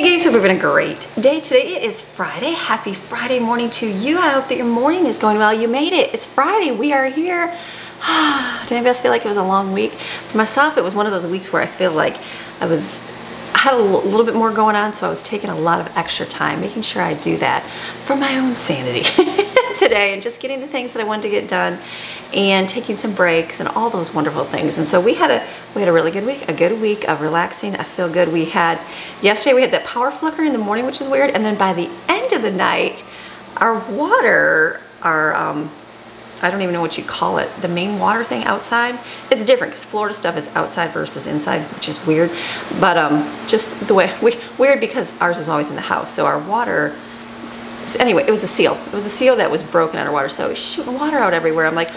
Hey guys, hope you're having a great day today. It is Friday. Happy Friday morning to you. I hope that your morning is going well. You made it. It's Friday. We are here. Did anybody else feel like it was a long week? For myself, it was one of those weeks where I feel like I was I had a little bit more going on, so I was taking a lot of extra time, making sure I do that for my own sanity today and just getting the things that I wanted to get done and taking some breaks and all those wonderful things. And so we had a we had a really good week, a good week of relaxing. I feel good. We had yesterday we had that power flicker in the morning, which is weird, and then by the end of the night, our water, our um, I don't even know what you call it, the main water thing outside. It's different because Florida stuff is outside versus inside, which is weird. But um, just the way, we, weird because ours was always in the house. So our water, anyway, it was a seal. It was a seal that was broken underwater. So it was shooting water out everywhere. I'm like,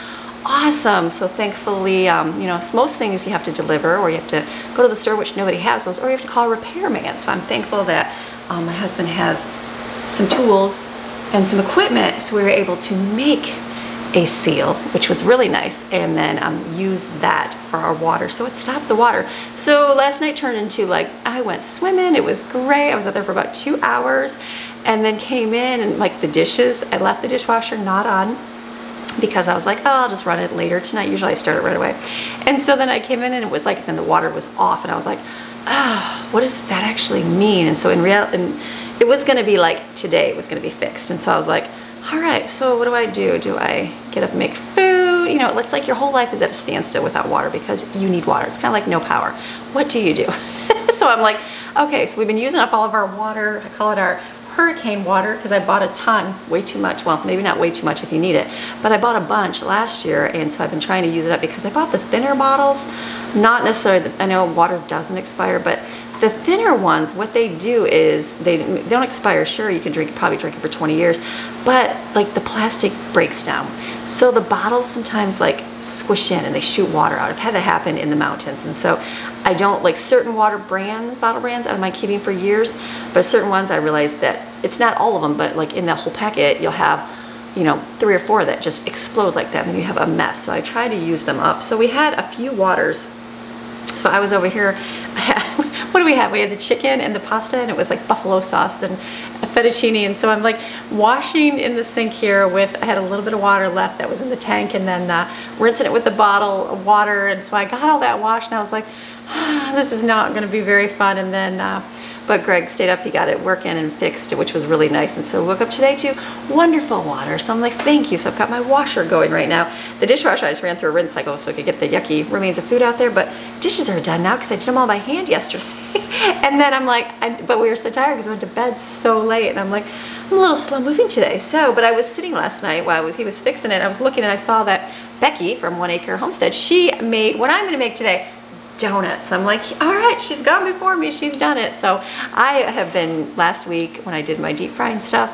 awesome. So thankfully, um, you know, most things you have to deliver or you have to go to the store, which nobody has those, or you have to call a repairman. So I'm thankful that um, my husband has some tools and some equipment so we were able to make a seal, which was really nice, and then um, use that for our water. So it stopped the water. So last night turned into like, I went swimming, it was great. I was out there for about two hours and then came in and like the dishes, I left the dishwasher not on because I was like, oh, I'll just run it later tonight. Usually I start it right away. And so then I came in and it was like, then the water was off and I was like, oh, what does that actually mean? And so in real, and it was gonna be like today it was gonna be fixed. And so I was like, all right, so what do I do? Do I get up and make food? You know, it's like your whole life is at a standstill without water because you need water. It's kind of like no power. What do you do? so I'm like, okay, so we've been using up all of our water. I call it our hurricane water because I bought a ton, way too much. Well, maybe not way too much if you need it, but I bought a bunch last year and so I've been trying to use it up because I bought the thinner bottles. Not necessarily, the, I know water doesn't expire, but the thinner ones, what they do is they, they don't expire. Sure, you can drink, probably drink it for 20 years, but like the plastic breaks down. So the bottles sometimes like squish in and they shoot water out. I've had that happen in the mountains. And so I don't like certain water brands, bottle brands out of my keeping for years, but certain ones I realized that it's not all of them, but like in that whole packet, you'll have you know, three or four that just explode like that and you have a mess. So I try to use them up. So we had a few waters. So I was over here, what do we have? We had the chicken and the pasta and it was like buffalo sauce and fettuccine. And so I'm like washing in the sink here with, I had a little bit of water left that was in the tank and then uh, rinsing it with a bottle of water. And so I got all that washed and I was like, ah, this is not gonna be very fun. And then uh, but Greg stayed up, he got it working and fixed it, which was really nice. And so woke up today to wonderful water. So I'm like, thank you. So I've got my washer going right now. The dishwasher, I just ran through a rinse cycle so I could get the yucky remains of food out there. But dishes are done now because I did them all by hand yesterday. and then I'm like, I, but we were so tired because we went to bed so late. And I'm like, I'm a little slow moving today. So, but I was sitting last night while was, he was fixing it. I was looking and I saw that Becky from One Acre Homestead, she made what I'm gonna make today donuts. I'm like, all right, she's gone before me, she's done it. So I have been, last week when I did my deep frying stuff,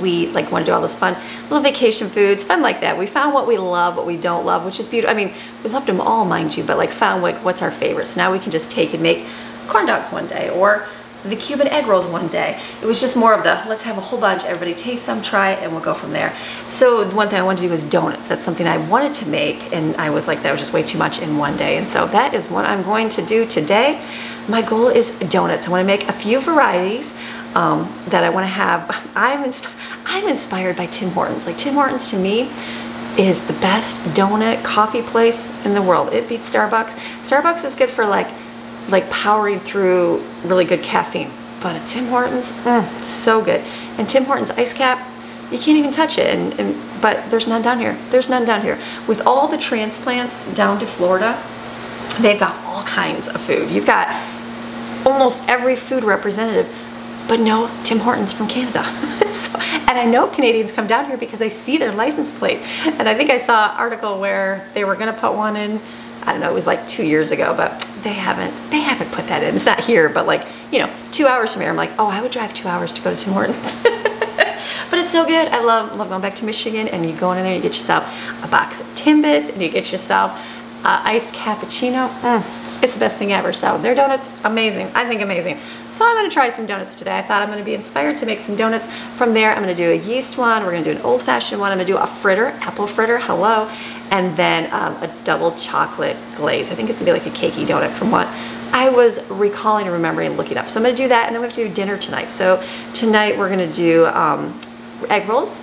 we like want to do all those fun little vacation foods, fun like that. We found what we love, what we don't love, which is beautiful. I mean, we loved them all, mind you, but like found like what's our favorites. Now we can just take and make corn dogs one day or the Cuban egg rolls one day. It was just more of the, let's have a whole bunch, everybody taste some, try it, and we'll go from there. So the one thing I wanted to do was donuts. That's something I wanted to make, and I was like, that was just way too much in one day. And so that is what I'm going to do today. My goal is donuts. I wanna make a few varieties um, that I wanna have. I'm, insp I'm inspired by Tim Hortons. Like Tim Hortons to me, is the best donut coffee place in the world. It beats Starbucks. Starbucks is good for like like powering through really good caffeine. But a Tim Hortons, mm, so good. And Tim Hortons ice cap, you can't even touch it. And, and, but there's none down here. There's none down here. With all the transplants down to Florida, they've got all kinds of food. You've got almost every food representative, but no Tim Hortons from Canada. so, and I know Canadians come down here because I see their license plate. And I think I saw an article where they were gonna put one in I don't know, it was like two years ago, but they haven't, they haven't put that in. It's not here, but like, you know, two hours from here, I'm like, oh, I would drive two hours to go to Tim Hortons. but it's so good. I love, love going back to Michigan and you go in there, you get yourself a box of Timbits and you get yourself uh, iced cappuccino. Mm, it's the best thing ever. So their donuts, amazing. I think amazing. So I'm gonna try some donuts today. I thought I'm gonna be inspired to make some donuts. From there, I'm gonna do a yeast one. We're gonna do an old fashioned one. I'm gonna do a fritter, apple fritter, hello and then um, a double chocolate glaze. I think it's gonna be like a cakey donut from what I was recalling and remembering looking up. So I'm gonna do that and then we have to do dinner tonight. So tonight we're gonna do um, egg rolls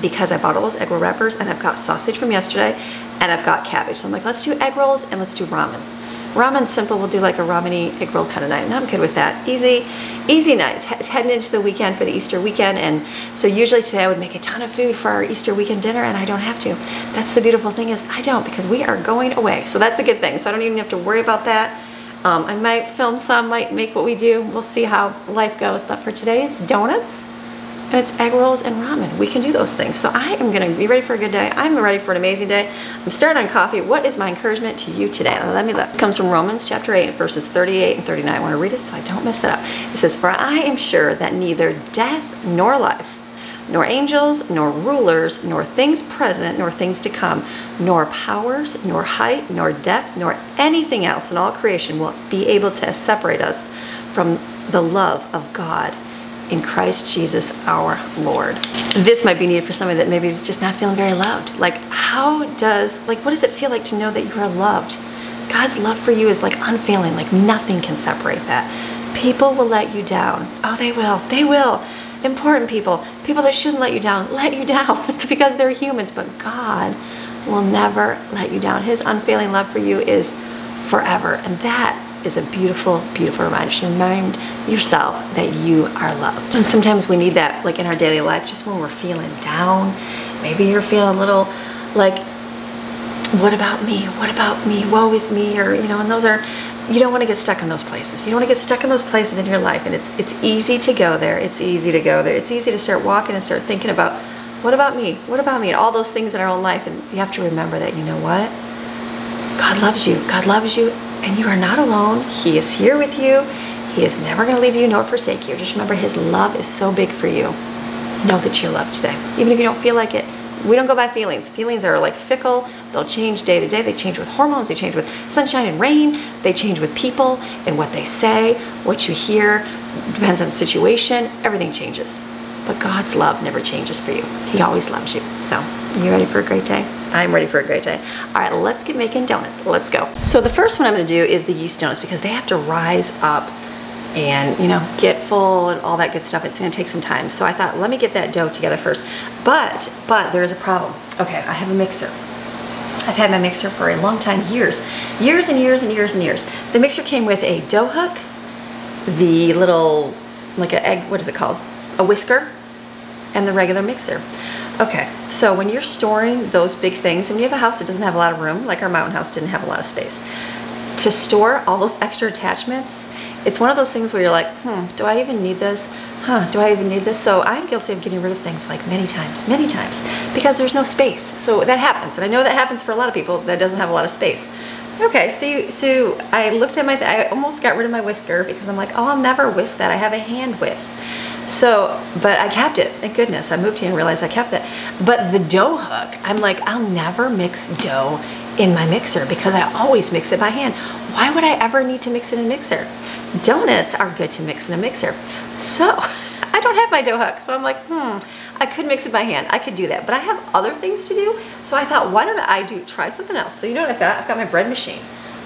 because I bought all those egg roll wrappers and I've got sausage from yesterday and I've got cabbage. So I'm like, let's do egg rolls and let's do ramen. Ramen simple, we'll do like a rameny egg roll kind of night and I'm good with that. Easy, easy night. It's heading into the weekend for the Easter weekend and so usually today I would make a ton of food for our Easter weekend dinner and I don't have to. That's the beautiful thing is I don't because we are going away. So that's a good thing. So I don't even have to worry about that. Um, I might film some, might make what we do. We'll see how life goes. But for today, it's donuts and it's egg rolls and ramen. We can do those things. So I am gonna be ready for a good day. I'm ready for an amazing day. I'm starting on coffee. What is my encouragement to you today? Let me look. It comes from Romans chapter 8, verses 38 and 39. I wanna read it so I don't mess it up. It says, For I am sure that neither death nor life, nor angels, nor rulers, nor things present, nor things to come, nor powers, nor height, nor depth, nor anything else in all creation will be able to separate us from the love of God in Christ Jesus our Lord. This might be needed for somebody that maybe is just not feeling very loved. Like, how does, like, what does it feel like to know that you are loved? God's love for you is like unfailing, like nothing can separate that. People will let you down. Oh, they will. They will. Important people, people that shouldn't let you down, let you down because they're humans, but God will never let you down. His unfailing love for you is forever. And that is a beautiful, beautiful reminder remind yourself that you are loved. And sometimes we need that like in our daily life, just when we're feeling down. Maybe you're feeling a little like, what about me? What about me? Woe is me. Or, you know, and those are, you don't want to get stuck in those places. You don't want to get stuck in those places in your life. And it's, it's easy to go there. It's easy to go there. It's easy to start walking and start thinking about, what about me? What about me? And all those things in our own life. And you have to remember that, you know what? God loves you. God loves you and you are not alone. He is here with you. He is never going to leave you nor forsake you. Just remember his love is so big for you. Know that you're loved today. Even if you don't feel like it, we don't go by feelings. Feelings are like fickle. They'll change day to day. They change with hormones. They change with sunshine and rain. They change with people and what they say, what you hear. Depends on the situation. Everything changes. But God's love never changes for you. He always loves you. So, you ready for a great day? I'm ready for a great day. All right, let's get making donuts. Let's go. So the first one I'm gonna do is the yeast donuts because they have to rise up and you know get full and all that good stuff it's going to take some time so i thought let me get that dough together first but but there is a problem okay i have a mixer i've had my mixer for a long time years years and years and years and years the mixer came with a dough hook the little like an egg what is it called a whisker and the regular mixer Okay, so when you're storing those big things, and you have a house that doesn't have a lot of room, like our mountain house didn't have a lot of space, to store all those extra attachments, it's one of those things where you're like, hmm, do I even need this? Huh, do I even need this? So I'm guilty of getting rid of things like many times, many times, because there's no space. So that happens, and I know that happens for a lot of people that doesn't have a lot of space. Okay, so so I looked at my, I almost got rid of my whisker because I'm like, oh, I'll never whisk that. I have a hand whisk. So, but I kept it. Thank goodness. I moved here and realized I kept it. But the dough hook, I'm like, I'll never mix dough in my mixer because I always mix it by hand. Why would I ever need to mix it in a mixer? Donuts are good to mix in a mixer. So, I don't have my dough hook. So I'm like, hmm, I could mix it by hand. I could do that. But I have other things to do. So I thought, why don't I do try something else? So you know what I've got? I've got my bread machine.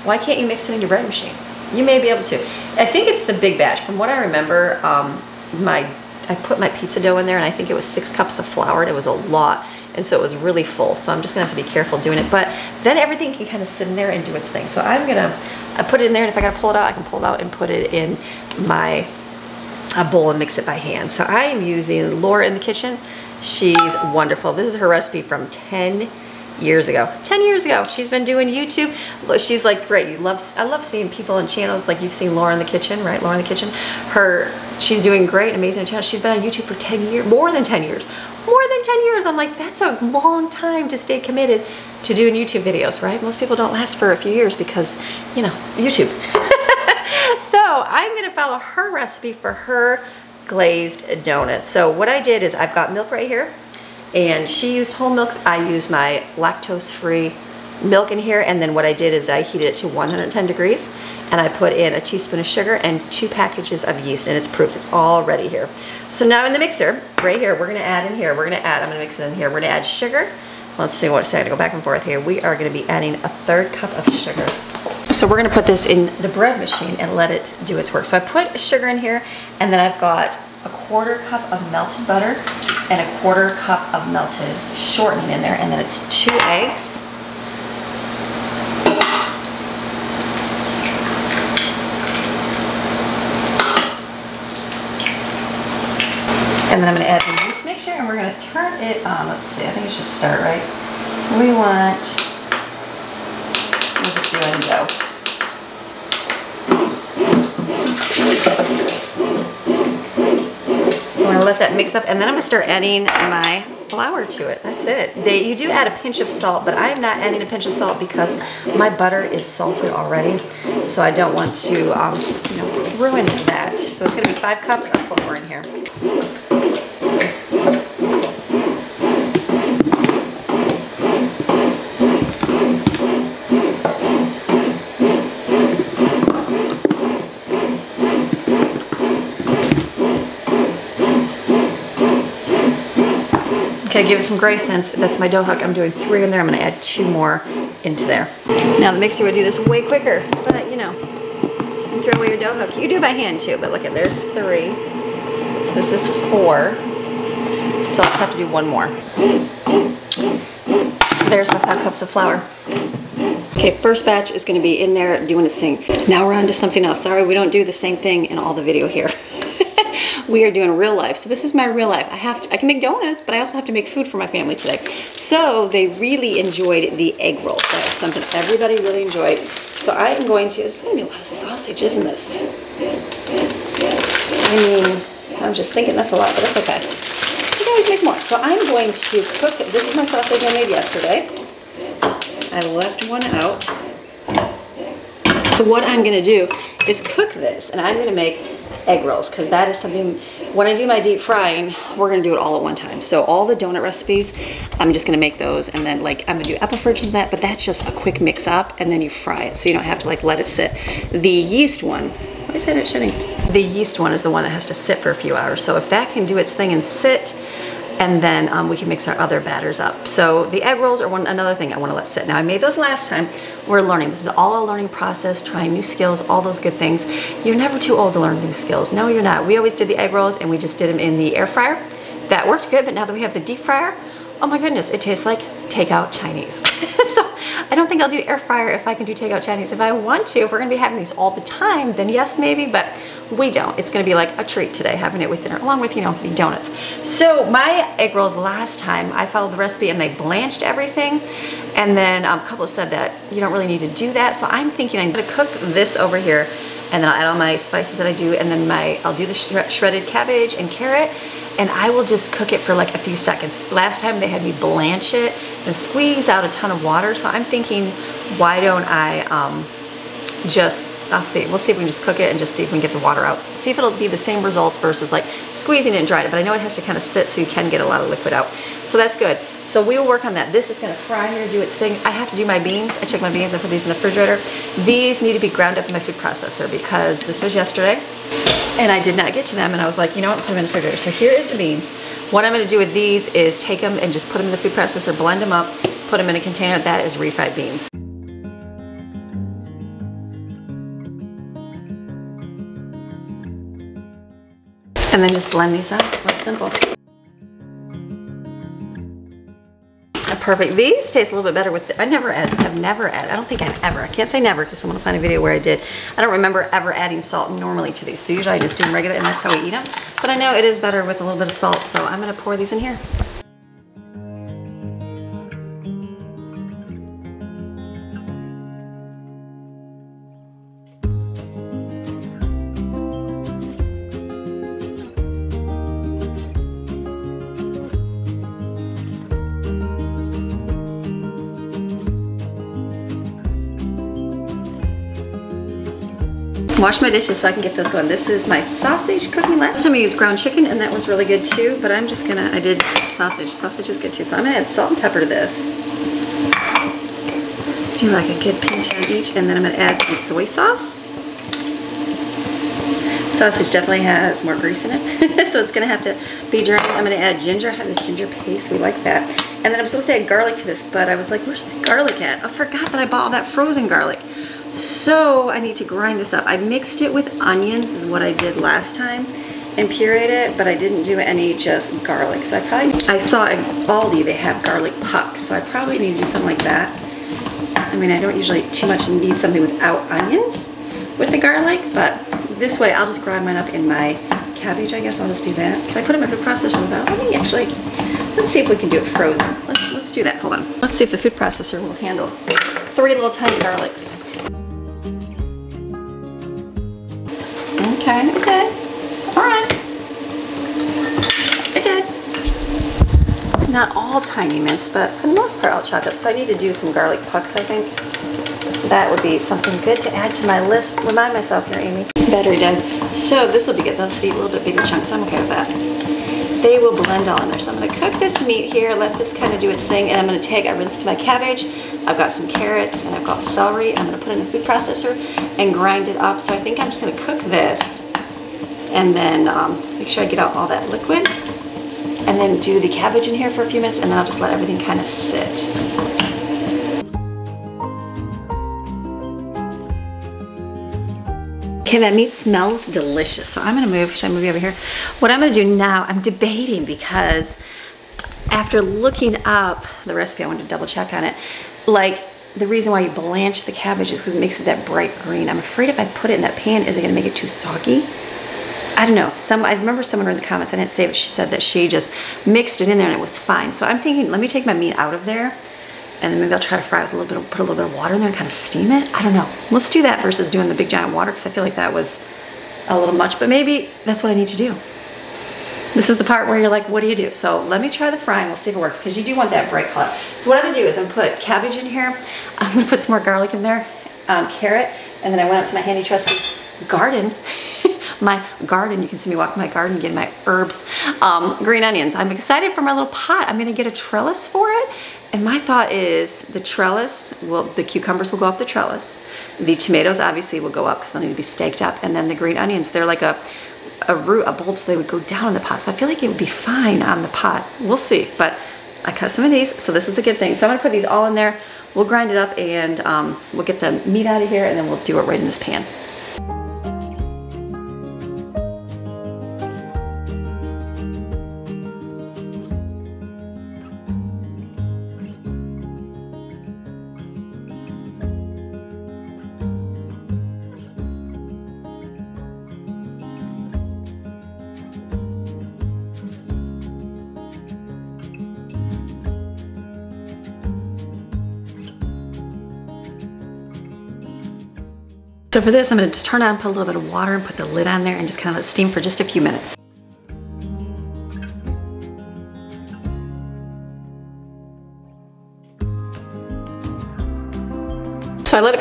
Why can't you mix it in your bread machine? You may be able to. I think it's the big batch. From what I remember, um, my I put my pizza dough in there and I think it was six cups of flour it was a lot and so it was really full. So I'm just gonna have to be careful doing it. But then everything can kind of sit in there and do its thing. So I'm gonna I put it in there and if I gotta pull it out I can pull it out and put it in my bowl and mix it by hand. So I am using Laura in the kitchen. She's wonderful. This is her recipe from 10 years ago. 10 years ago. She's been doing youtube. She's like great. You love i love seeing people in channels. Like you've seen laura in the kitchen right? Laura in the kitchen. Her she's doing great amazing channel she's been on youtube for 10 years more than 10 years. More than 10 years. I'm like that's a long time to stay committed to doing youtube videos right? Most people don't last for a few years because you know youtube. So i'm to follow her recipe for her glazed donuts. So what i did is i've got milk right here and she used whole milk. I used my lactose-free milk in here and then what I did is I heated it to 110 degrees and I put in a teaspoon of sugar and two packages of yeast and it's proofed. It's all ready here. So now in the mixer, right here, we're gonna add in here, we're gonna add, I'm gonna mix it in here, we're gonna add sugar. Let's see what, so I gotta go back and forth here. We are gonna be adding a third cup of sugar. So we're gonna put this in the bread machine and let it do its work. So I put sugar in here and then I've got a quarter cup of melted butter and a quarter cup of melted shortening in there and then it's two eggs. And then I'm gonna add the yeast mixture and we're gonna turn it on. Let's see, I think it should start right. We want, we'll just do it in dough. Gonna let that mix up and then I'm gonna start adding my flour to it. That's it. They, you do add a pinch of salt, but I'm not adding a pinch of salt because my butter is salted already. So I don't want to um, you know, ruin that. So it's gonna be five cups of flour in here. Okay, give it some grace since that's my dough hook. I'm doing three in there. I'm gonna add two more into there. Now the mixer would do this way quicker, but you know, throw away your dough hook. You do by hand too, but look at there's three. So this is four. So I'll just have to do one more. There's my five cups of flour. Okay, first batch is gonna be in there doing its thing. Now we're on to something else. Sorry, we don't do the same thing in all the video here. we are doing real life. So this is my real life. I have to, I can make donuts, but I also have to make food for my family today. So they really enjoyed the egg roll. That's something everybody really enjoyed. So I am going to, it's gonna be a lot of sausage, isn't this? I mean, I'm just thinking that's a lot, but that's okay. You can always make more. So I'm going to cook, this is my sausage I made yesterday. I left one out. So what I'm gonna do is cook this and I'm gonna make egg rolls because that is something, when I do my deep frying, we're gonna do it all at one time. So all the donut recipes, I'm just gonna make those and then like I'm gonna do apple fritters and that, but that's just a quick mix up and then you fry it. So you don't have to like let it sit. The yeast one, why is that it shitting? The yeast one is the one that has to sit for a few hours. So if that can do its thing and sit, and then um, we can mix our other batters up. So the egg rolls are one another thing I wanna let sit. Now I made those last time. We're learning. This is all a learning process, trying new skills, all those good things. You're never too old to learn new skills. No, you're not. We always did the egg rolls and we just did them in the air fryer. That worked good, but now that we have the deep fryer, oh my goodness, it tastes like takeout Chinese. so I don't think I'll do air fryer if I can do takeout Chinese. If I want to, if we're gonna be having these all the time, then yes, maybe, but we don't. It's gonna be like a treat today, having it with dinner, along with, you know, the donuts. So my egg rolls last time, I followed the recipe and they blanched everything. And then um, a couple said that you don't really need to do that. So I'm thinking I'm gonna cook this over here and then I'll add all my spices that I do and then my I'll do the shredded cabbage and carrot and I will just cook it for like a few seconds. Last time they had me blanch it and squeeze out a ton of water. So I'm thinking, why don't I um, just I'll see. We'll see if we can just cook it and just see if we can get the water out. See if it'll be the same results versus like squeezing it and drying it. But I know it has to kind of sit so you can get a lot of liquid out. So that's good. So we will work on that. This is gonna fry here, do its thing. I have to do my beans. I check my beans, I put these in the refrigerator. These need to be ground up in my food processor because this was yesterday and I did not get to them and I was like, you know what, put them in the refrigerator. So here is the beans. What I'm gonna do with these is take them and just put them in the food processor, blend them up, put them in a container. That is refried beans. And then just blend these up, that's simple. Perfect. These taste a little bit better with, the, I never add, I've never added, I don't think I've ever, I can't say never because I want to find a video where I did. I don't remember ever adding salt normally to these. So usually I just do them regular and that's how we eat them. But I know it is better with a little bit of salt. So I'm to pour these in here. Wash my dishes so I can get those going. This is my sausage cooking. Last time I used ground chicken and that was really good too, but I'm just gonna, I did sausage. Sausage is good too. So I'm gonna add salt and pepper to this. Do like a good pinch on each and then I'm gonna add some soy sauce. Sausage definitely has more grease in it, so it's gonna have to be drained. I'm gonna add ginger, I have this ginger paste, we like that. And then I'm supposed to add garlic to this, but I was like, where's my garlic at? I forgot that I bought all that frozen garlic. So I need to grind this up. I mixed it with onions is what I did last time and pureed it, but I didn't do any just garlic. So I probably, I saw at Aldi they have garlic pucks, so I probably need to do something like that. I mean, I don't usually too much need something without onion with the garlic, but this way I'll just grind mine up in my cabbage, I guess I'll just do that. Can I put it in the processor without? Let me actually, let's see if we can do it frozen. Let's, let's do that, hold on. Let's see if the food processor will handle three little tiny garlics. Okay, it did. All right. It did. Not all tiny mints, but for the most part I'll chop up. So I need to do some garlic pucks, I think. That would be something good to add to my list. Remind myself here, Amy. Battery dead. So this will be good. Those will be a little bit bigger chunks. I'm okay with that. They will blend all in there. So I'm gonna cook this meat here, let this kind of do its thing, and I'm gonna take, I rinsed my cabbage, I've got some carrots, and I've got celery. I'm gonna put in the food processor and grind it up. So I think I'm just gonna cook this and then um, make sure I get out all that liquid and then do the cabbage in here for a few minutes and then I'll just let everything kind of sit. Okay, that meat smells delicious. So I'm gonna move, should I move you over here? What I'm gonna do now, I'm debating because after looking up the recipe, I wanted to double check on it, like the reason why you blanch the cabbage is because it makes it that bright green. I'm afraid if I put it in that pan, is it gonna make it too soggy? I don't know. Some I remember someone in the comments, I didn't say it, she said that she just mixed it in there and it was fine. So I'm thinking, let me take my meat out of there and then maybe I'll try to fry it with a little bit, of, put a little bit of water in there and kind of steam it. I don't know. Let's do that versus doing the big giant water because I feel like that was a little much, but maybe that's what I need to do. This is the part where you're like, what do you do? So let me try the frying, we'll see if it works because you do want that bright color. So what I'm gonna do is I'm gonna put cabbage in here. I'm gonna put some more garlic in there, um, carrot, and then I went up to my handy trusty garden my garden. You can see me walk my garden, getting my herbs, um, green onions. I'm excited for my little pot. I'm gonna get a trellis for it. And my thought is the trellis, will the cucumbers will go up the trellis. The tomatoes obviously will go up because they'll need to be staked up. And then the green onions, they're like a, a root, a bulb, so they would go down in the pot. So I feel like it would be fine on the pot. We'll see, but I cut some of these, so this is a good thing. So I'm gonna put these all in there. We'll grind it up and um, we'll get the meat out of here and then we'll do it right in this pan. So for this, I'm gonna just turn on, put a little bit of water and put the lid on there and just kind of let steam for just a few minutes.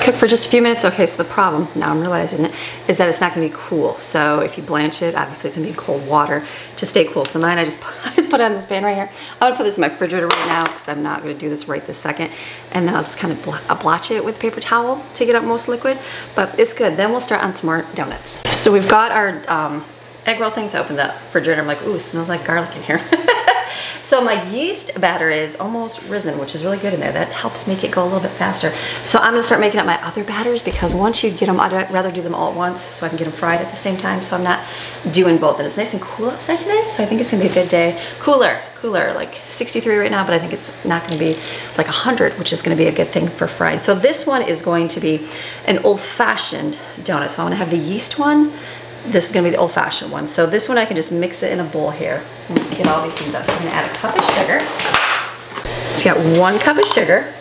Cook for just a few minutes. Okay, so the problem, now I'm realizing it, is that it's not gonna be cool. So if you blanch it, obviously it's gonna be cold water to stay cool. So mine, I just, put, I just put it on this pan right here. I'm gonna put this in my refrigerator right now because I'm not gonna do this right this second. And then I'll just kind of bl blotch it with a paper towel to get up most liquid, but it's good. Then we'll start on some more donuts. So we've got our um, egg roll things open the refrigerator. I'm like, ooh, smells like garlic in here. So my yeast batter is almost risen, which is really good in there. That helps make it go a little bit faster. So I'm gonna start making up my other batters because once you get them, I'd rather do them all at once so I can get them fried at the same time. So I'm not doing both. And it's nice and cool outside today, so I think it's gonna be a good day. Cooler, cooler, like 63 right now, but I think it's not gonna be like 100, which is gonna be a good thing for frying. So this one is going to be an old-fashioned donut. So I'm gonna have the yeast one this is gonna be the old fashioned one. So this one I can just mix it in a bowl here. Let's get all these things up. So I'm gonna add a cup of sugar. It's got one cup of sugar,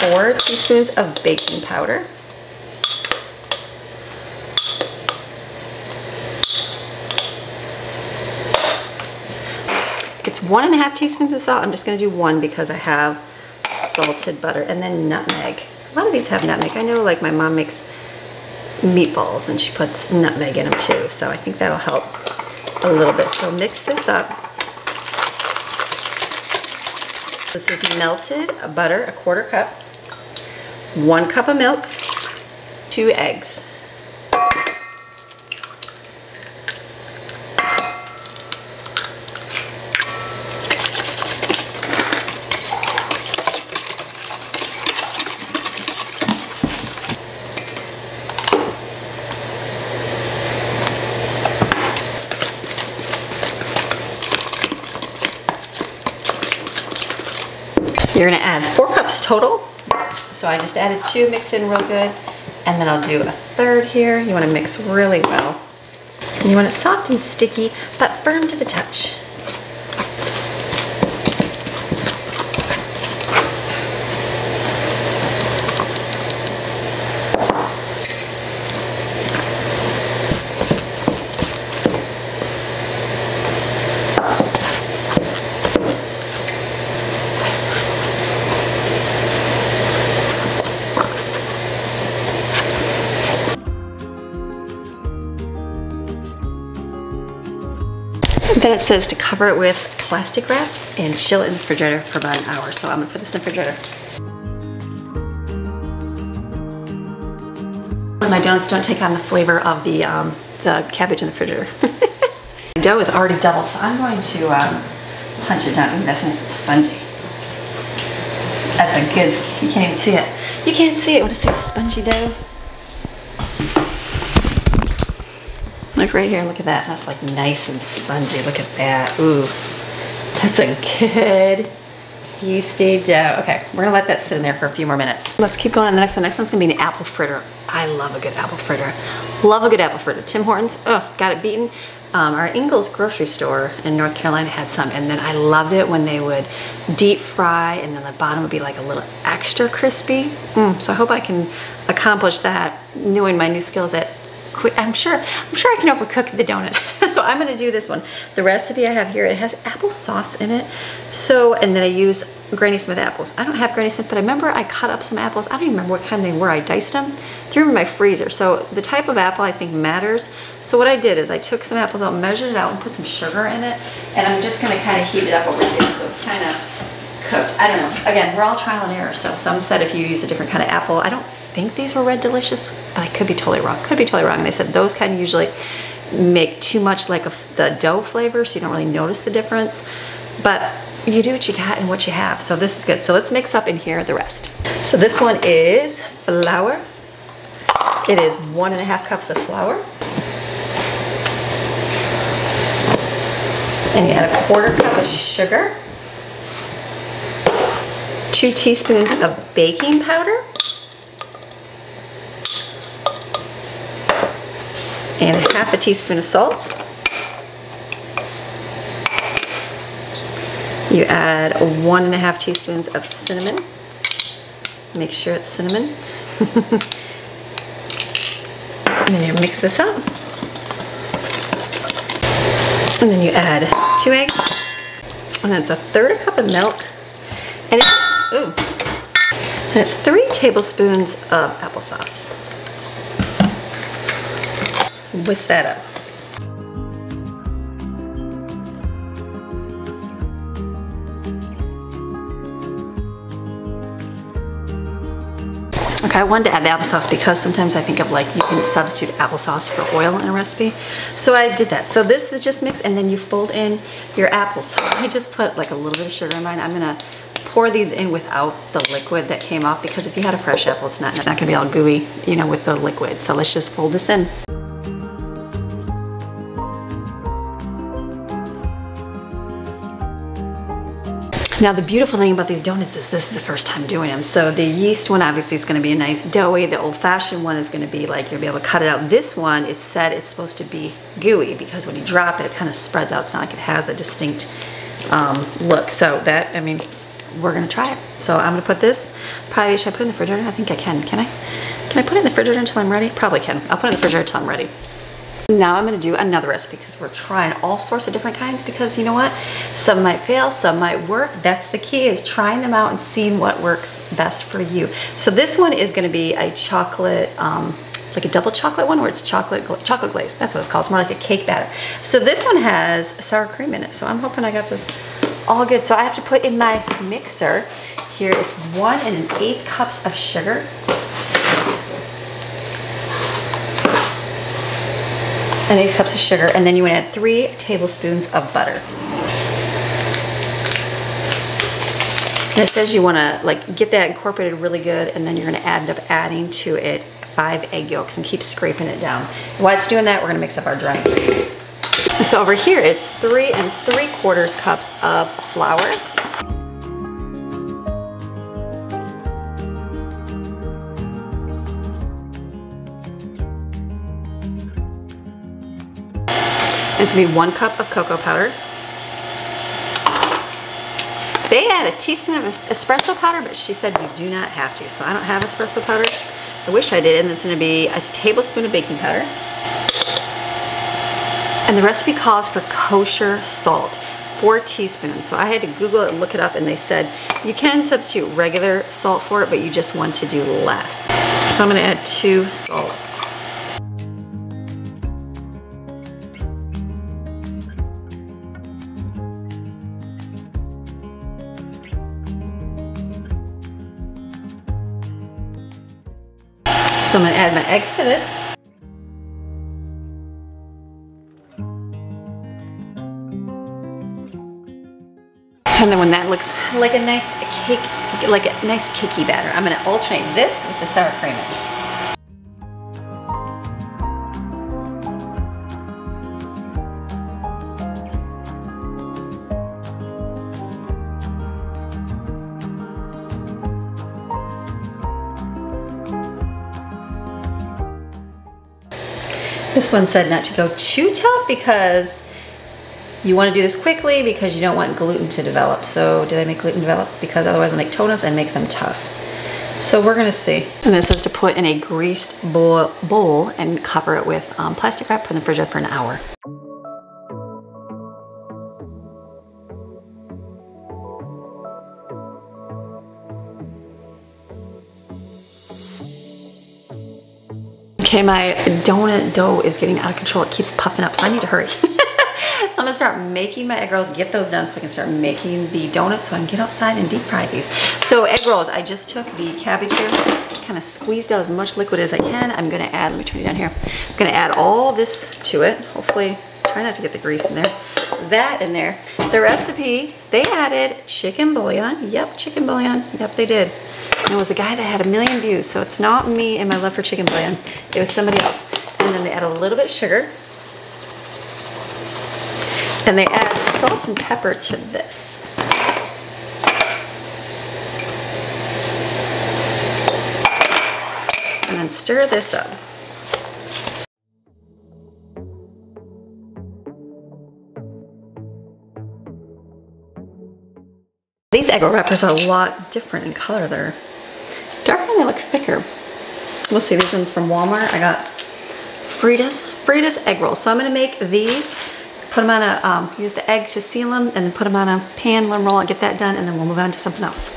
four teaspoons of baking powder, It's one and a half teaspoons of salt. I'm just gonna do one because I have salted butter and then nutmeg. A lot of these have nutmeg. I know like my mom makes meatballs and she puts nutmeg in them too. So I think that'll help a little bit. So mix this up. This is melted butter, a quarter cup, one cup of milk, two eggs. You're gonna add four cups total. So I just added two, mixed in real good. And then I'll do a third here. You wanna mix really well. And you want it soft and sticky, but firm to the touch. Says to cover it with plastic wrap and chill it in the refrigerator for about an hour. So I'm gonna put this in the refrigerator. My donuts don't take on the flavor of the, um, the cabbage in the refrigerator. the dough is already doubled, so I'm going to um, punch it down. Ooh, that's nice and spongy. That's a good, you can't even see it. You can't see it, want to see the spongy dough? Right here, look at that. That's like nice and spongy. Look at that. Ooh, that's a good yeasty dough. Okay, we're gonna let that sit in there for a few more minutes. Let's keep going on the next one. Next one's gonna be an apple fritter. I love a good apple fritter. Love a good apple fritter. Tim Hortons, oh, got it beaten. Um, our Ingles grocery store in North Carolina had some and then I loved it when they would deep fry and then the bottom would be like a little extra crispy. Mm, so I hope I can accomplish that knowing my new skills at quick. I'm sure, I'm sure I can overcook the donut. so I'm gonna do this one. The recipe I have here, it has applesauce in it. So, and then I use Granny Smith apples. I don't have Granny Smith, but I remember I cut up some apples. I don't even remember what kind they were. I diced them, threw them in my freezer. So the type of apple I think matters. So what I did is I took some apples out, measured it out, and put some sugar in it. And I'm just gonna kind of heat it up over here so it's kind of cooked. I don't know. Again, we're all trial and error. So some said if you use a different kind of apple, I don't think these were red delicious, but I could be totally wrong. Could be totally wrong. They said those kind usually make too much like a, the dough flavor, so you don't really notice the difference. But you do what you got and what you have. So this is good. So let's mix up in here the rest. So this one is flour. It is one and a half cups of flour. And you add a quarter cup of sugar. Two teaspoons of baking powder. And a half a teaspoon of salt. You add one and a half teaspoons of cinnamon. Make sure it's cinnamon. and then you mix this up. And then you add two eggs. And it's a third a cup of milk. And it's, ooh, and it's three tablespoons of applesauce whisk that up. Okay, I wanted to add the applesauce because sometimes I think of like you can substitute applesauce for oil in a recipe. So I did that. So this is just mixed and then you fold in your apples. I just put like a little bit of sugar in mine. I'm gonna pour these in without the liquid that came off because if you had a fresh apple, it's not, it's not gonna be all gooey, you know, with the liquid. So let's just fold this in. Now the beautiful thing about these donuts is this is the first time doing them. So the yeast one obviously is gonna be a nice doughy. The old fashioned one is gonna be like, you'll be able to cut it out. This one, it said it's supposed to be gooey because when you drop it, it kind of spreads out. It's not like it has a distinct um, look. So that, I mean, we're gonna try it. So I'm gonna put this, probably, should I put it in the refrigerator? I think I can, can I? Can I put it in the refrigerator until I'm ready? Probably can. I'll put it in the refrigerator until I'm ready. Now I'm gonna do another recipe because we're trying all sorts of different kinds because you know what? Some might fail, some might work. That's the key is trying them out and seeing what works best for you. So this one is gonna be a chocolate, um, like a double chocolate one where it's chocolate chocolate glaze. That's what it's called. It's more like a cake batter. So this one has sour cream in it. So I'm hoping I got this all good. So I have to put in my mixer here. It's one and an eighth cups of sugar. And eight cups of sugar, and then you want to add three tablespoons of butter. And it says you want to like get that incorporated really good, and then you're going to end up adding to it five egg yolks and keep scraping it down. While it's doing that, we're going to mix up our dry ingredients. So over here is three and three quarters cups of flour. Will be one cup of cocoa powder. They add a teaspoon of espresso powder, but she said you do not have to. So I don't have espresso powder. I wish I did, and it's gonna be a tablespoon of baking powder. And the recipe calls for kosher salt, four teaspoons. So I had to Google it and look it up, and they said you can substitute regular salt for it, but you just want to do less. So I'm gonna add two salt. So I'm gonna add my eggs to this. And then when that looks like a nice cake, like a nice cakey batter, I'm gonna alternate this with the sour cream. This one said not to go too tough because you want to do this quickly because you don't want gluten to develop. So did I make gluten develop? Because otherwise I'll make donuts and make them tough. So we're gonna see. And this says to put in a greased bowl, bowl and cover it with um, plastic wrap, put in the fridge for an hour. Okay, my donut dough is getting out of control. It keeps puffing up, so I need to hurry. so I'm gonna start making my egg rolls, get those done so I can start making the donuts so I can get outside and deep fry these. So egg rolls, I just took the cabbage here, kind of squeezed out as much liquid as I can. I'm gonna add, let me turn it down here. I'm gonna add all this to it. Hopefully, try not to get the grease in there. That in there. The recipe, they added chicken bouillon. Yep, chicken bouillon. Yep, they did. And it was a guy that had a million views, so it's not me and my love for chicken bouillon. It was somebody else. And then they add a little bit of sugar. And they add salt and pepper to this. And then stir this up. These egg wrappers are a lot different in color. They're darker and they look thicker. We'll see, these ones from Walmart. I got Frieda's, Frieda's egg rolls. So I'm gonna make these, put them on a, um, use the egg to seal them, and then put them on a pan, let them roll, and get that done, and then we'll move on to something else.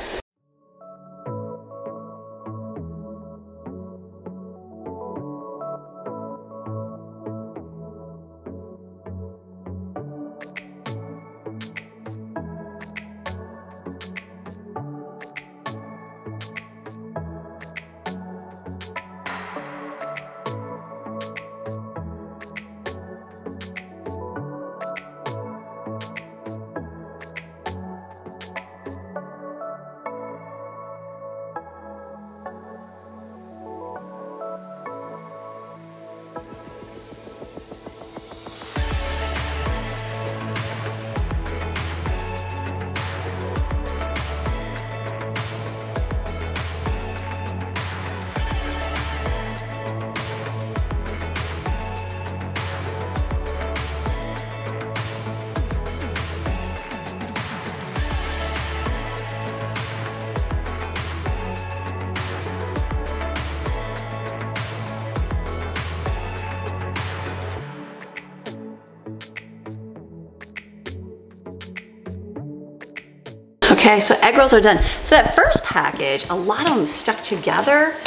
Okay, so egg rolls are done. So that first package, a lot of them stuck together.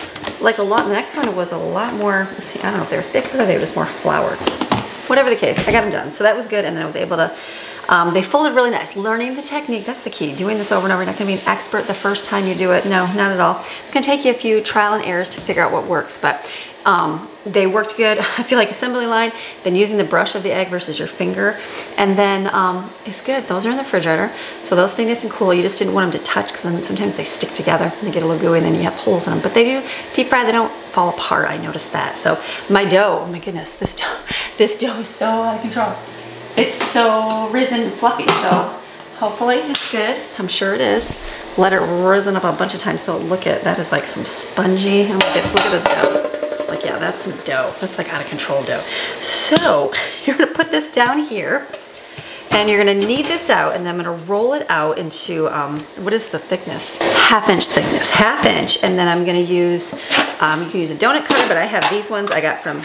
Like a lot, the next one was a lot more, see, I don't know if they're thicker or they were just more floured. Whatever the case, I got them done. So that was good, and then I was able to, um, they folded really nice. Learning the technique, that's the key. Doing this over and over, you're not gonna be an expert the first time you do it. No, not at all. It's gonna take you a few trial and errors to figure out what works, but um, they worked good. I feel like assembly line, then using the brush of the egg versus your finger. And then um, it's good. Those are in the refrigerator. So they'll stay nice and cool. You just didn't want them to touch because then sometimes they stick together and they get a little gooey and then you have holes in them. But they do deep fry, they don't fall apart. I noticed that. So my dough, oh my goodness, this dough, this dough is so out of control. It's so risen fluffy. So hopefully it's good. I'm sure it is. Let it risen up a bunch of times. So look at, that is like some spongy, look at, look at this dough Like, yeah, that's some dough. That's like out of control dough. So you're gonna put this down here and you're gonna knead this out and then I'm gonna roll it out into, um, what is the thickness? Half inch thickness, half inch. And then I'm gonna use, um, you can use a donut cutter, but I have these ones I got from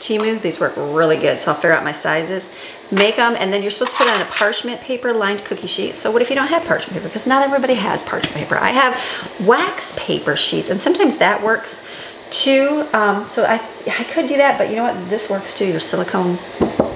Temu. These work really good. So I'll figure out my sizes, make them, and then you're supposed to put it on a parchment paper lined cookie sheet. So what if you don't have parchment paper? Because not everybody has parchment paper. I have wax paper sheets and sometimes that works too. Um, so I, I could do that, but you know what? This works too, your silicone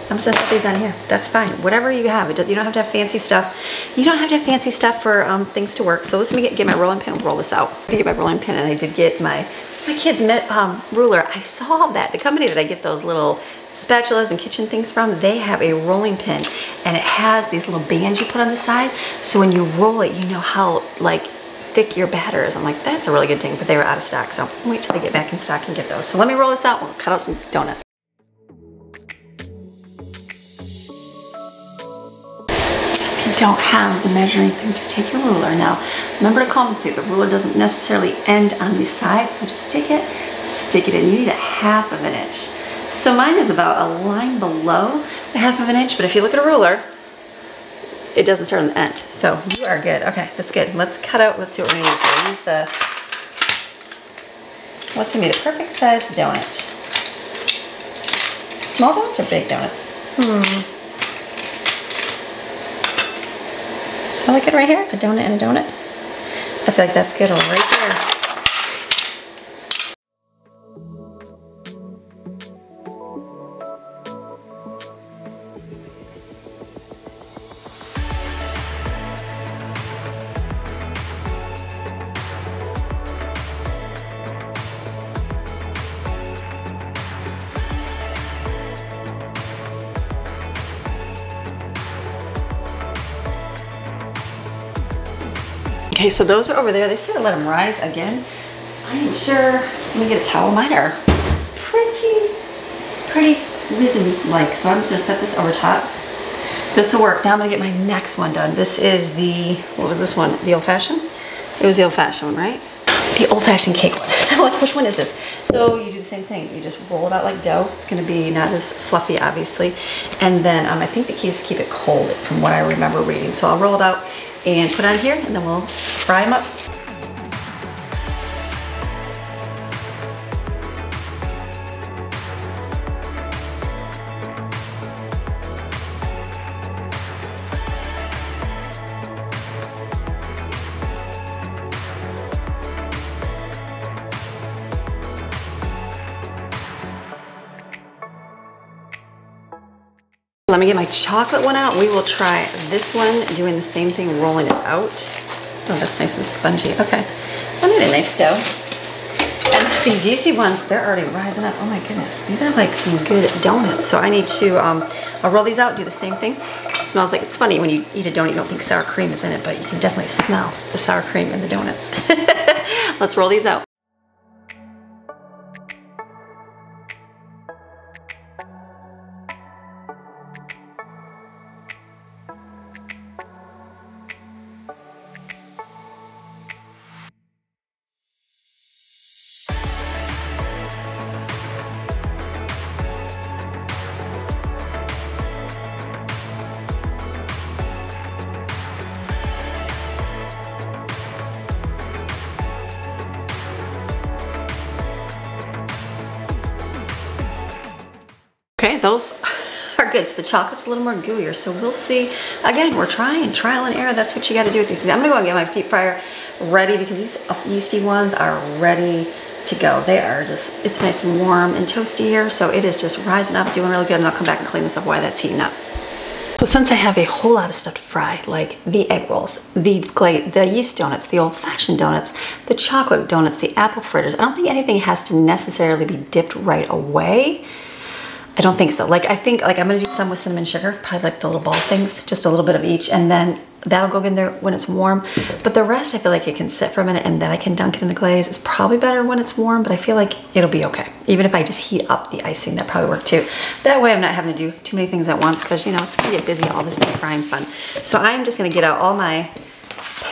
I'm just gonna set these on here. That's fine. Whatever you have. It. You don't have to have fancy stuff. You don't have to have fancy stuff for um, things to work. So let's me get, get my rolling pin and roll this out. I did get my rolling pin and I did get my my kid's met, um, ruler. I saw that. The company that I get those little spatulas and kitchen things from, they have a rolling pin and it has these little bands you put on the side. So when you roll it, you know how like thick your batter is. I'm like, that's a really good thing, but they were out of stock. So wait till they get back in stock and get those. So let me roll this out. We'll cut out some donut. Don't have the measuring thing, just take your ruler. Now, remember to compensate. The ruler doesn't necessarily end on the side, so just take it, stick it in. You need a half of an inch. So mine is about a line below a half of an inch, but if you look at a ruler, it doesn't start on the end. So you are good. Okay, that's good. Let's cut out, let's see what we're gonna use. We'll use the, what's gonna be the perfect size donut? Small donuts or big donuts? Hmm. I like it right here, a donut and a donut. I feel like that's good right there. Okay, so those are over there. They said let them rise again. I am sure. Let me get a towel. Mine are pretty, pretty risen-like. So I'm just gonna set this over top. This will work. Now I'm gonna get my next one done. This is the, what was this one? The old-fashioned? It was the old-fashioned one, right? The old-fashioned cake one. like, which one is this? So you do the same thing. You just roll it out like dough. It's gonna be not as fluffy, obviously. And then um, I think the key is to keep it cold from what I remember reading. So I'll roll it out and put on here and then we'll fry them up. Let me get my chocolate one out. We will try this one, doing the same thing, rolling it out. Oh, that's nice and spongy. Okay, I made a nice dough. And these yeasty ones, they're already rising up. Oh my goodness, these are like some good donuts. So I need to, um, I'll roll these out, do the same thing. It smells like, it's funny when you eat a donut, you don't think sour cream is in it, but you can definitely smell the sour cream in the donuts. Let's roll these out. Okay, those are good. So the chocolate's a little more gooier. So we'll see. Again, we're trying, trial and error. That's what you got to do with these. I'm gonna go and get my deep fryer ready because these yeasty ones are ready to go. They are just, it's nice and warm and toasty here. So it is just rising up, doing really good. And I'll come back and clean this up while that's heating up. So since I have a whole lot of stuff to fry, like the egg rolls, the glaze, the yeast donuts, the old-fashioned donuts, the chocolate donuts, the apple fritters, I don't think anything has to necessarily be dipped right away. I don't think so. Like I think like I'm gonna do some with cinnamon sugar, probably like the little ball things, just a little bit of each, and then that'll go in there when it's warm. But the rest I feel like it can sit for a minute and then I can dunk it in the glaze. It's probably better when it's warm, but I feel like it'll be okay. Even if I just heat up the icing, that probably work too. That way I'm not having to do too many things at once because you know, it's gonna get busy all this deep frying fun. So I'm just gonna get out all my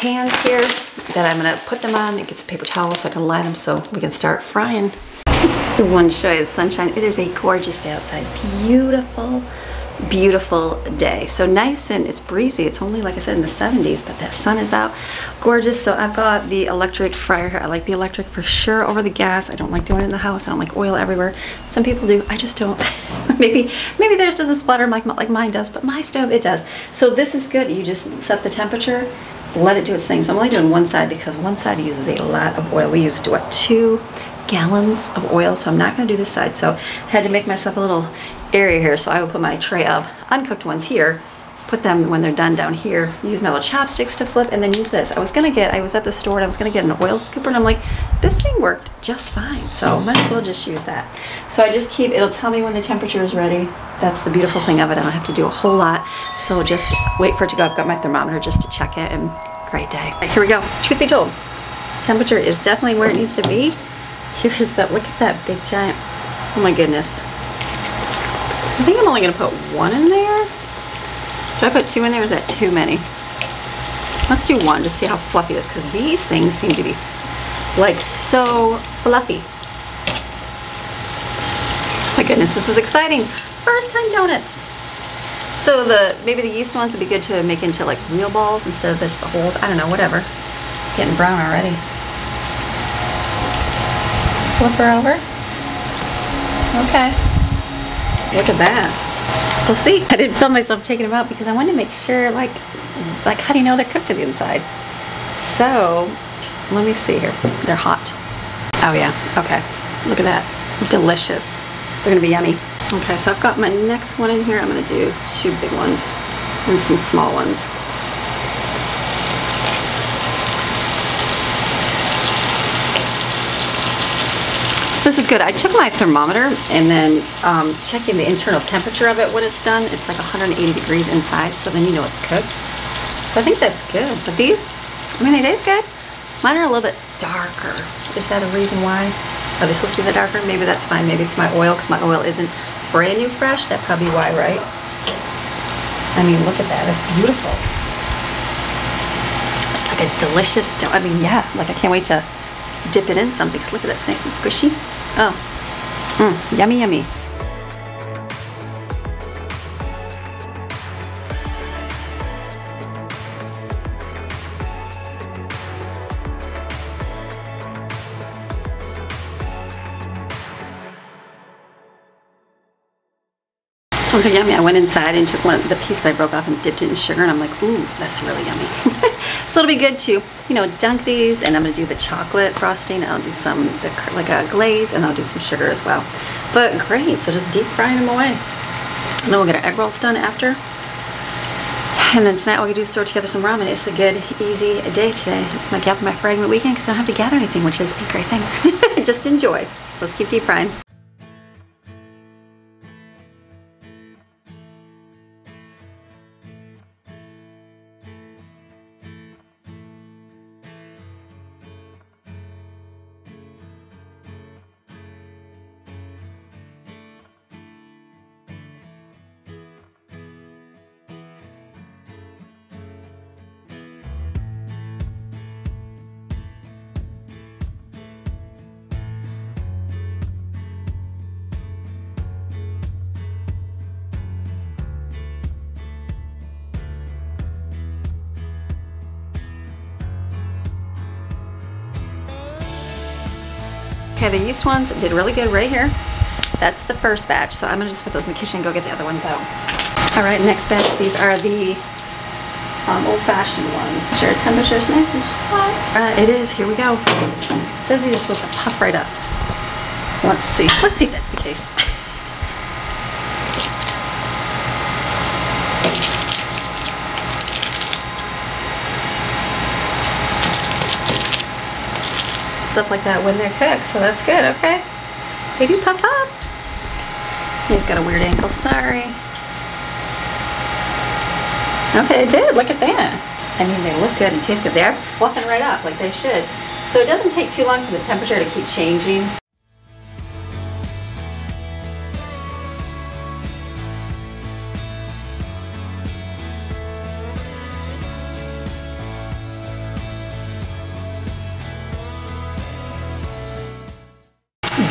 pans here that I'm gonna put them on and get some paper towels so I can line them so we can start frying. Wanted to show you the sunshine. It is a gorgeous day outside. Beautiful, beautiful day. So nice and it's breezy. It's only, like I said, in the 70s, but that sun is out. Gorgeous. So I've got the electric fryer here. I like the electric for sure over the gas. I don't like doing it in the house. I don't like oil everywhere. Some people do. I just don't. maybe maybe theirs doesn't splatter like, like mine does, but my stove, it does. So this is good. You just set the temperature let it do its thing. So I'm only doing one side because one side uses a lot of oil. We use what two gallons of oil, so I'm not gonna do this side. So I had to make myself a little area here. So I will put my tray of uncooked ones here, put them when they're done down here, use my little chopsticks to flip, and then use this. I was gonna get, I was at the store and I was gonna get an oil scooper, and I'm like, this thing worked just fine. So might as well just use that. So I just keep, it'll tell me when the temperature is ready. That's the beautiful thing of it. I don't have to do a whole lot. So just wait for it to go. I've got my thermometer just to check it and great day. Right, here we go. Truth be told, temperature is definitely where it needs to be. Here's that, look at that big giant, oh my goodness. I think I'm only gonna put one in there. Should I put two in there? Is that too many? Let's do one, just see how fluffy it is, because these things seem to be like so fluffy. Oh My goodness, this is exciting. First time donuts. So the maybe the yeast ones would be good to make into like real balls instead of just the holes. I don't know, whatever. It's getting brown already. Flip her over. Okay. Look at that. We'll see. I didn't film myself taking them out because I wanted to make sure, like, like how do you know they're cooked to the inside? So, let me see here. They're hot. Oh yeah, okay. Look at that. Delicious. They're gonna be yummy. Okay, so I've got my next one in here. I'm gonna do two big ones and some small ones. This is good. I took my thermometer and then um, checking the internal temperature of it when it's done. It's like 180 degrees inside, so then you know it's cooked. So I think that's good. But these, I mean, it is good. Mine are a little bit darker. Is that a reason why? Are they supposed to be the darker? Maybe that's fine. Maybe it's my oil because my oil isn't brand new fresh. That'd probably why, right? I mean, look at that. It's beautiful. It's like a delicious, I mean, yeah, like I can't wait to dip it in something. So look at that, it's nice and squishy. Oh, mm, yummy, yummy. Okay, yummy. I went inside and took one the piece that I broke off and dipped it in sugar, and I'm like, ooh, that's really yummy. so it'll be good to, you know, dunk these, and I'm gonna do the chocolate frosting. I'll do some the, like a glaze, and I'll do some sugar as well. But great. So just deep frying them away. And then we'll get our egg rolls done after. And then tonight all we do is throw together some ramen. It's a good, easy day today. It's my gap gather my fragment weekend because I don't have to gather anything, which is a great thing. just enjoy. So let's keep deep frying. Okay, the yeast ones did really good right here. That's the first batch, so I'm gonna just put those in the kitchen and go get the other ones out. All right, next batch, these are the um, old-fashioned ones. Sure, temperature is nice and hot. Uh, it is, here we go. It says these are supposed to puff right up. Let's see, let's see if that's the case. Stuff like that when they're cooked, so that's good, okay? They do puff up. He's got a weird ankle, sorry. Okay, it did, look at that. I mean, they look good and taste good. They are fluffing right up like they should. So it doesn't take too long for the temperature to keep changing.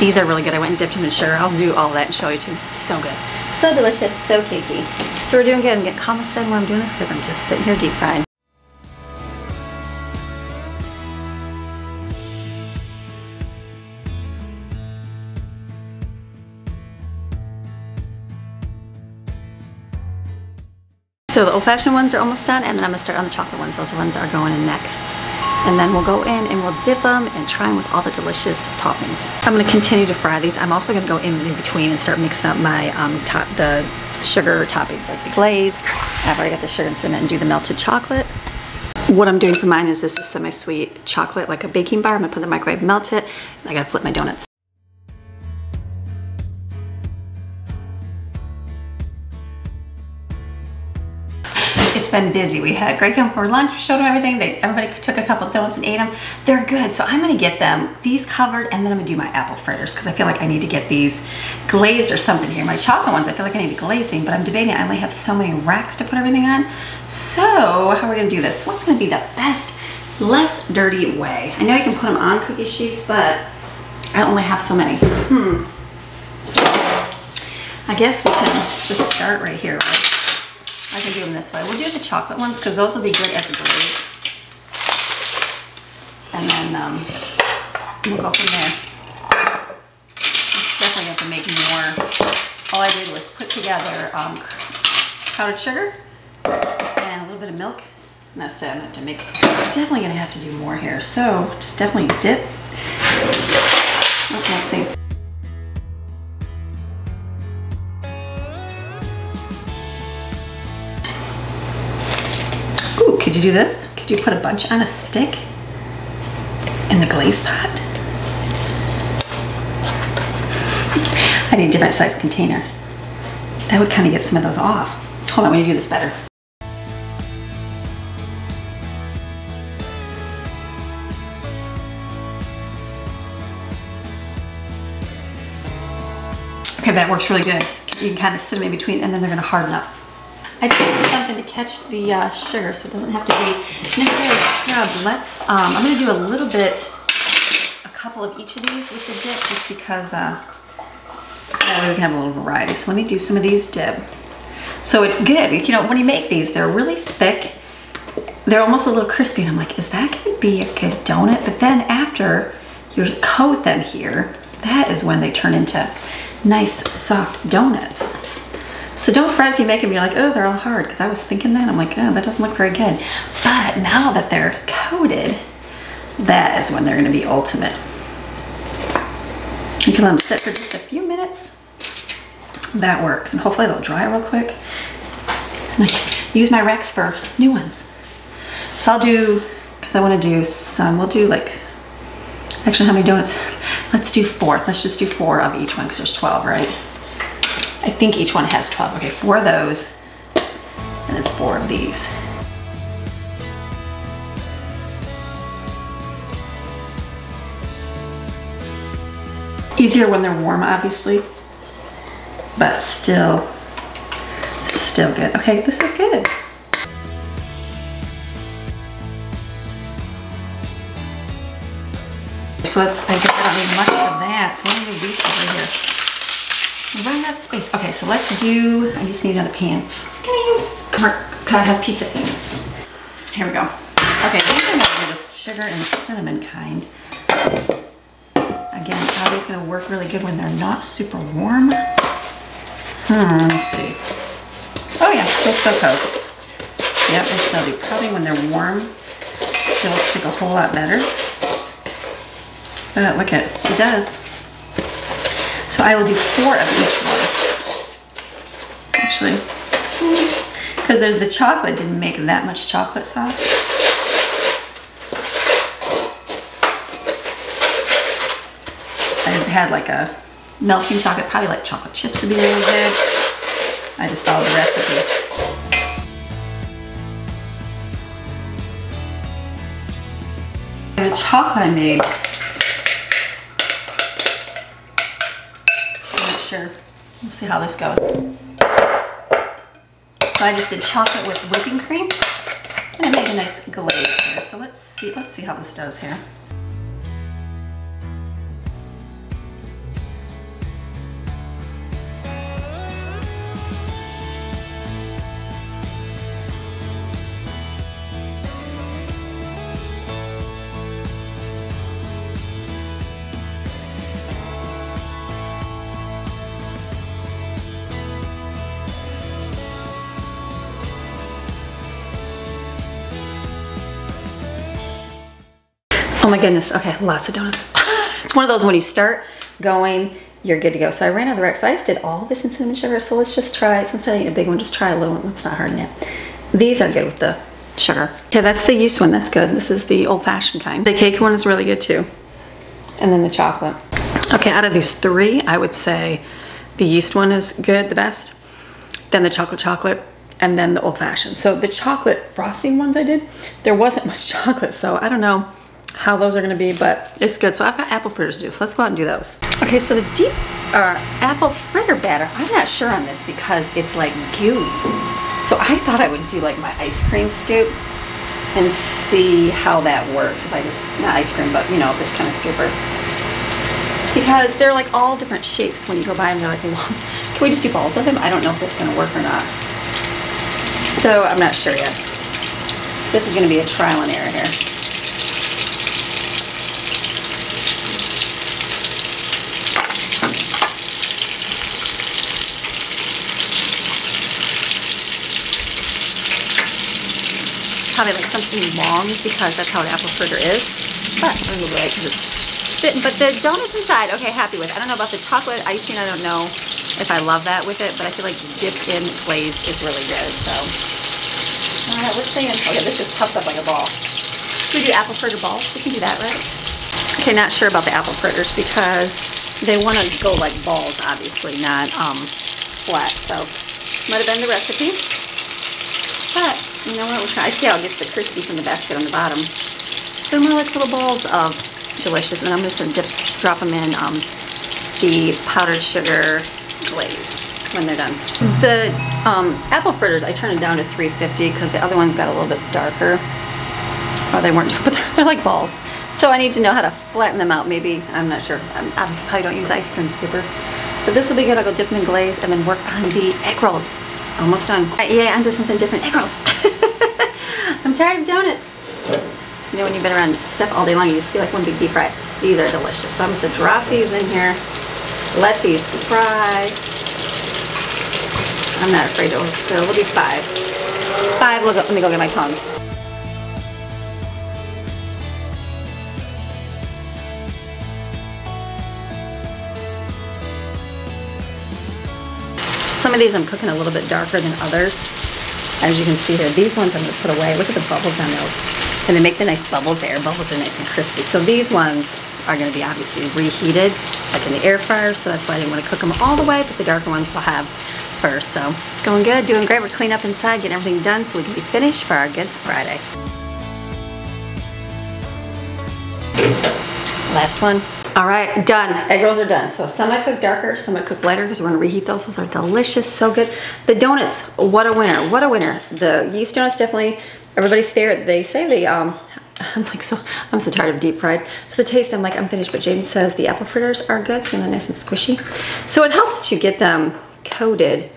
These are really good. I went and dipped them in sugar. I'll do all that and show you too. So good. So delicious, so cakey. So we're doing good. And get comments down while I'm doing this because I'm just sitting here deep frying. So the old-fashioned ones are almost done and then I'm gonna start on the chocolate ones. Those ones are going in next. And then we'll go in and we'll dip them and try them with all the delicious toppings. I'm gonna continue to fry these. I'm also gonna go in, in between and start mixing up my um, top, the sugar toppings like the glaze. I've already got the sugar and cinnamon and do the melted chocolate. What I'm doing for mine is this is semi-sweet chocolate, like a baking bar. I'm gonna put in the microwave, melt it, I gotta flip my donuts. Been busy. We had Greg come for lunch, showed him everything. They, everybody took a couple donuts and ate them. They're good, so I'm gonna get them, these covered, and then I'm gonna do my apple fritters because I feel like I need to get these glazed or something here. My chocolate ones, I feel like I need glaze them, but I'm debating, I only have so many racks to put everything on. So, how are we gonna do this? What's gonna be the best, less dirty way? I know you can put them on cookie sheets, but I only have so many. Hmm. I guess we can just start right here, right? I can do them this way. We'll do the chocolate ones because those will be good as a glaze. And then um, we'll go from there. Definitely have to make more. All I did was put together um, powdered sugar and a little bit of milk. And that's it. I'm gonna have to make, definitely gonna have to do more here. So just definitely dip. Do this? Could you put a bunch on a stick in the glaze pot? I need a different size container. That would kind of get some of those off. Hold on, we need to do this better. Okay, that works really good. You can kind of sit them in between and then they're gonna harden up. I did something to catch the uh, sugar so it doesn't have to be necessarily scrubbed. Let's, um, I'm gonna do a little bit, a couple of each of these with the dip just because uh, that way we can have a little variety. So let me do some of these dip. So it's good, you know, when you make these, they're really thick. They're almost a little crispy and I'm like, is that gonna be a good donut? But then after you coat them here, that is when they turn into nice soft donuts. So don't fret if you make them, you're like, oh, they're all hard. Because I was thinking that, I'm like, oh, that doesn't look very good. But now that they're coated, that is when they're gonna be ultimate. You can let them sit for just a few minutes. That works. And hopefully they'll dry real quick. And I use my Rex for new ones. So I'll do, because I want to do some, we'll do like, actually how many donuts? Let's do four. Let's just do four of each one because there's 12, right? I think each one has 12. Okay, four of those, and then four of these. Easier when they're warm, obviously, but still, still good. Okay, this is good. So let's, I I don't need much of that, so I'm gonna these over here run out of space. Okay, so let's do, I just need another pan. Can I'm gonna use, can I have pizza pans? Here we go. Okay, these are the sugar and cinnamon kind. Again, probably gonna work really good when they're not super warm. Hmm, let's see. Oh yeah, they'll still coat. Yep, they still do. Probably when they're warm, they'll stick a whole lot better. But look at, it. it does. So I will do four of each one. Actually, because there's the chocolate, didn't make that much chocolate sauce. I had like a melting chocolate, probably like chocolate chips would be really good. I just followed the recipe. The chocolate I made sure. We'll see how this goes. So I just did chocolate with whipping cream and I made a nice glaze here. So let's see, let's see how this does here. Goodness. Okay, lots of donuts. it's one of those when you start going, you're good to go. So I ran out of the rack. So I just did all this in cinnamon sugar. So let's just try, since I eat a big one, just try a little one. It's not hard yet. These are good with the sugar. Okay, that's the yeast one. That's good. This is the old fashioned kind. The cake one is really good too. And then the chocolate. Okay, out of these three, I would say the yeast one is good, the best. Then the chocolate chocolate, and then the old fashioned. So the chocolate frosting ones I did, there wasn't much chocolate. So I don't know how those are gonna be, but it's good. So I've got apple fritters to do, so let's go out and do those. Okay, so the deep uh, apple fritter batter, I'm not sure on this because it's like gooey. So I thought I would do like my ice cream scoop and see how that works. If I just, not ice cream, but you know, this kind of scooper. Because they're like all different shapes when you go by them. They're like long. Can we just do balls of them? I don't know if this is gonna work or not. So I'm not sure yet. This is gonna be a trial and error here. Probably like something long because that's how an apple fritter is. But I'm gonna because it's. But the donuts inside, okay, happy with. I don't know about the chocolate icing. I don't know if I love that with it, but I feel like dipped in glaze is really good. So, all right, let's say, okay, this just puffs up like a ball. We do apple fritter balls? We can do that, right? Okay, not sure about the apple fritters because they want to go like balls, obviously, not um, flat. So, might have been the recipe. But you know what? We'll try. I see it gets the crispy from the basket on the bottom. They're more like little balls of delicious. And I'm just going to drop them in um, the powdered sugar glaze when they're done. The um, apple fritters, I turned it down to 350 because the other ones got a little bit darker. Or they weren't, but they're, they're like balls. So I need to know how to flatten them out. Maybe, I'm not sure. I obviously probably don't use ice cream scooper. But this will be good. I'll go dip them in glaze and then work on the egg rolls. Almost done. Yeah, onto something different. Egg rolls. I'm tired of donuts. You know when you've been around stuff all day long, you just feel like one big deep fry. These are delicious. So I'm just gonna drop these in here. Let these fry. I'm not afraid to, so it'll be five. Five, let me go get my tongs. Some of these I'm cooking a little bit darker than others. As you can see here, these ones I'm gonna put away. Look at the bubbles on those. And they make the nice bubbles, the air bubbles are nice and crispy. So these ones are gonna be obviously reheated, like in the air fryer, so that's why I didn't wanna cook them all the way, but the darker ones will have first. So it's going good, doing great. We're cleaning up inside, getting everything done so we can be finished for our Good Friday. Last one. All right, done. Egg rolls are done. So some I cook darker, some I cook lighter because we're gonna reheat those. Those are delicious, so good. The donuts, what a winner, what a winner. The yeast donuts definitely everybody's favorite. They say they, um, I'm like so, I'm so tired of deep fried. So the taste, I'm like, I'm finished. But Jaden says the apple fritters are good, so they're nice and squishy. So it helps to get them coated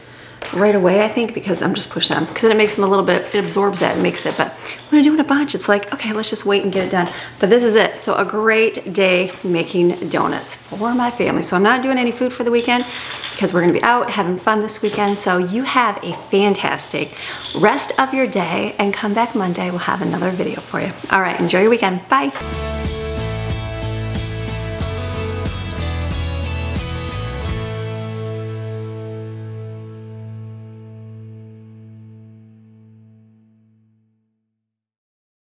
right away, I think, because I'm just pushing them. Because then it makes them a little bit, it absorbs that and makes it. But when I'm doing a bunch, it's like, okay, let's just wait and get it done. But this is it. So a great day making donuts for my family. So I'm not doing any food for the weekend because we're gonna be out having fun this weekend. So you have a fantastic rest of your day and come back Monday. We'll have another video for you. All right, enjoy your weekend. Bye.